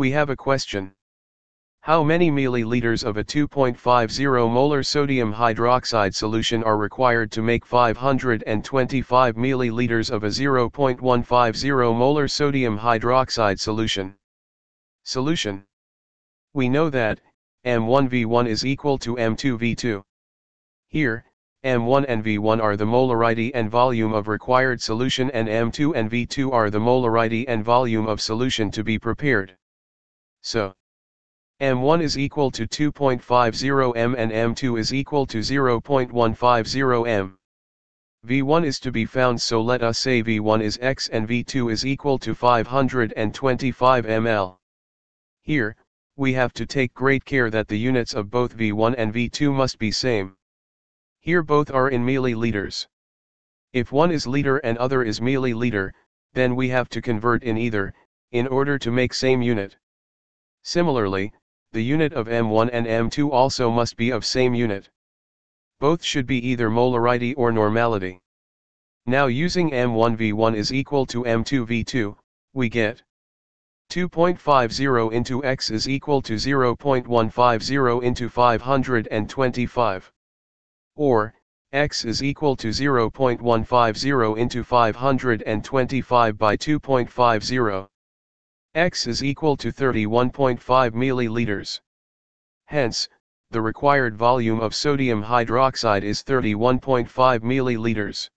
We have a question. How many milliliters of a 2.50 molar sodium hydroxide solution are required to make 525 milliliters of a 0.150 molar sodium hydroxide solution? Solution. We know that, M1V1 is equal to M2V2. Here, M1 and V1 are the molarity and volume of required solution and M2 and V2 are the molarity and volume of solution to be prepared. So, M1 is equal to 2.50 m and M2 is equal to 0.150 m. V1 is to be found so let us say V1 is x and V2 is equal to 525 ml. Here, we have to take great care that the units of both V1 and V2 must be same. Here both are in milliliters. If one is liter and other is milliliter, then we have to convert in either, in order to make same unit. Similarly, the unit of M1 and M2 also must be of same unit. Both should be either molarity or normality. Now using M1V1 is equal to M2V2, we get 2.50 into x is equal to 0.150 into 525. Or, x is equal to 0.150 into 525 by 2.50. X is equal to 31.5 milliliters. Hence, the required volume of sodium hydroxide is 31.5 milliliters.